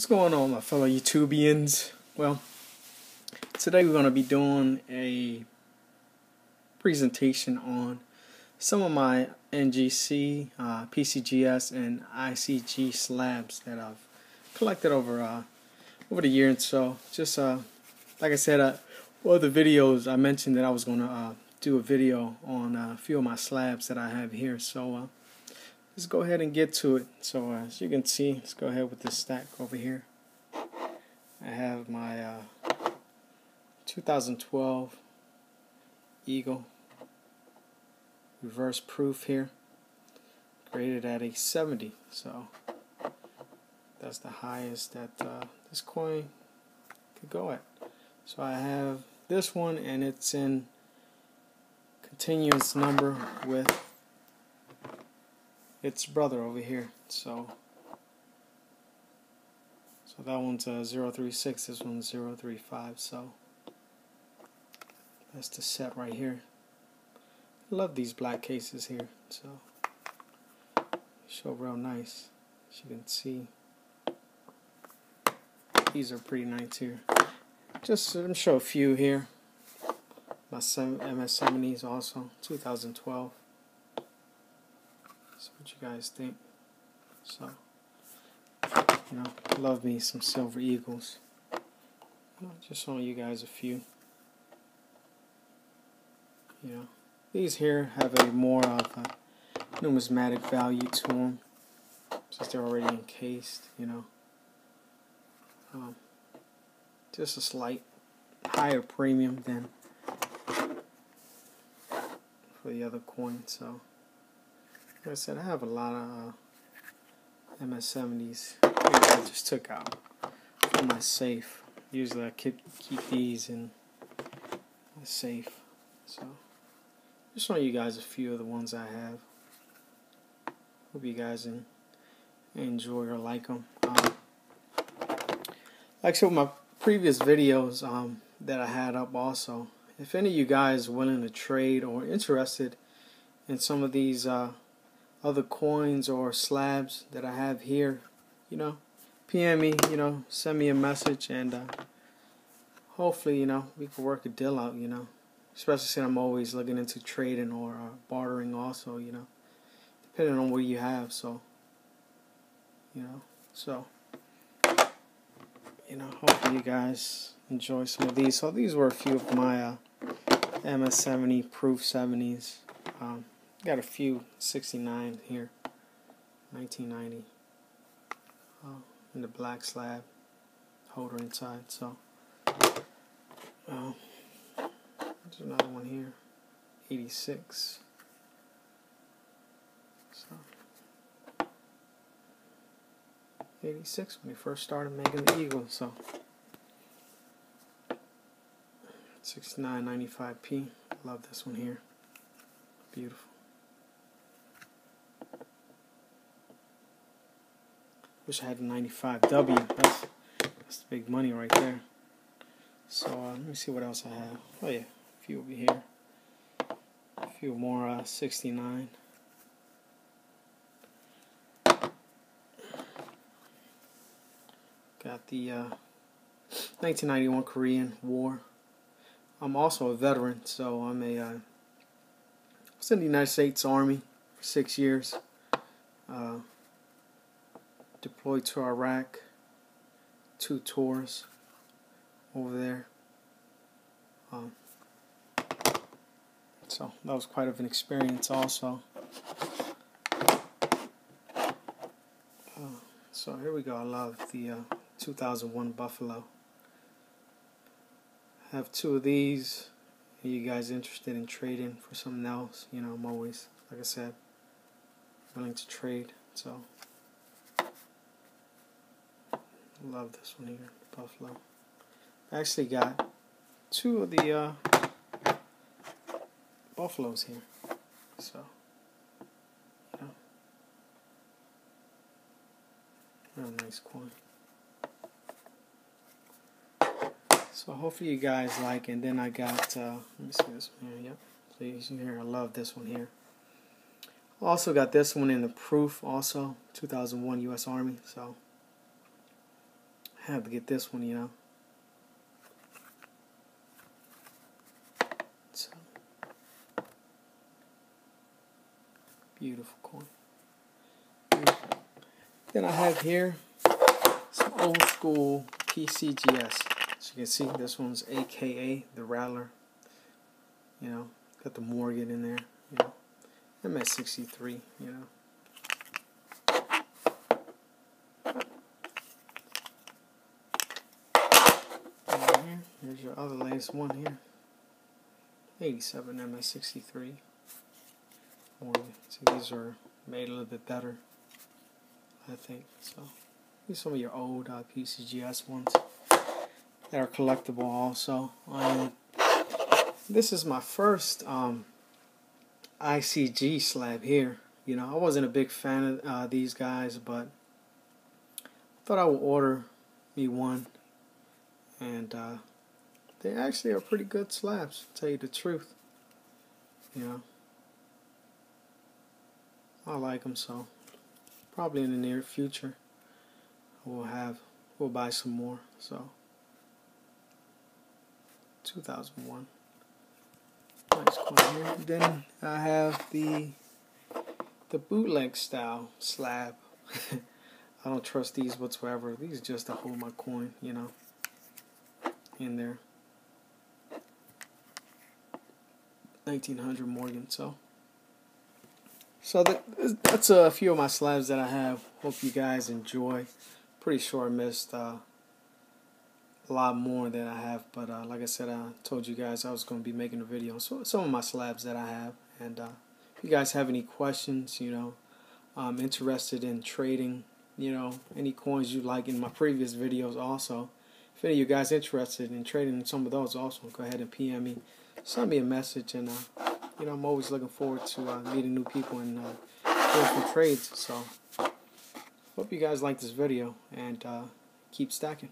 What's going on, my fellow YouTubians? Well, today we're going to be doing a presentation on some of my NGC, uh, PCGS, and ICG slabs that I've collected over uh, over the year and so. Just uh, like I said, uh, one of the videos I mentioned that I was going to uh, do a video on uh, a few of my slabs that I have here. So uh, let's go ahead and get to it. So uh, as you can see, let's go ahead with this stack over here. I have my uh, 2012 Eagle reverse proof here, graded at a 70. So that's the highest that uh, this coin could go at. So I have this one, and it's in continuous number with its brother over here. So so that one's uh, a 036, this one's 035. So that's the set right here. Love these black cases here. So show real nice. As you can see, these are pretty nice here. Just let me show a few here my MS70s also, 2012. You guys think? So, you know, love me some Silver Eagles. Just showing you guys a few. You know, these here have a more of a numismatic value to them, since they're already encased. You know, um, just a slight higher premium than for the other coin. So, like I said, I have a lot of uh, MS70s I just took out from my safe. Usually I keep, keep these in my safe. So, just showing you guys a few of the ones I have. Hope you guys enjoy or like them. Um, like I said, my previous videos um, that I had up also, if any of you guys willing to trade or interested in some of these uh, other coins or slabs that I have here, you know, PM me, you know, send me a message and uh, hopefully, you know, we can work a deal out, you know. Especially since I'm always looking into trading or uh, bartering also, you know, depending on what you have, so, you know, so, you know, hopefully you guys enjoy some of these. So these were a few of my uh, MS70 proof 70s. Um, got a few 69 here, 1990. Uh, in the black slab holder inside. So, uh, there's another one here, 86. So, 86 when we first started making the Eagle. So. 6995p. Love this one here. Beautiful. Wish I had a 95W. That's, that's the big money right there. So uh, let me see what else I have. Oh yeah, a few over here. A few more uh, 69. Got the uh, 1991 Korean War. I'm also a veteran, so I'm a. Uh, I was in the United States Army for six years. Uh, deployed to Iraq, two tours over there. Um, so that was quite of an experience, also. Uh, so here we go. I love the uh, 2001 Buffalo have two of these. Are you guys interested in trading for something else? You know, I'm always, like I said, willing to trade. So, love this one here, Buffalo. I actually got two of the uh, Buffaloes here. So, yeah. Real nice coin. So hopefully you guys like. And then I got, uh, let me see this one here. Yep. See here, I love this one here. Also got this one in the proof also, 2001 U.S. Army. So I had to get this one, you know. So, beautiful coin. Then I have here some old school PCGS. As you can see, this one's AKA the Rattler. You know, got the Morgan in there. You know, I'm at 63. You know. Here's your other latest one here. 87 MS63. Morgan. See, these are made a little bit better. I think so. These are some of your old uh, PCGS ones that are collectible also. Um, this is my first um, ICG slab here. You know, I wasn't a big fan of uh, these guys, but I thought I would order me one. And uh, they actually are pretty good slabs, to tell you the truth. You know, I like them so probably in the near future we'll have we'll buy some more so. 2001 nice coin here. Then I have the the bootleg style slab. I don't trust these whatsoever. These just to hold my coin you know in there 1900 Morgan so so that, that's a few of my slabs that I have. Hope you guys enjoy. Pretty sure I missed uh, a lot more than I have, but uh, like I said, I told you guys I was going to be making a video on so, some of my slabs that I have. And uh, if you guys have any questions, you know, I'm interested in trading, you know, any coins you like in my previous videos also. If any of you guys interested in trading some of those also, go ahead and PM me. Send me a message and uh, you know, I'm always looking forward to uh, meeting new people and uh, doing some trades. So, hope you guys like this video and uh, keep stacking.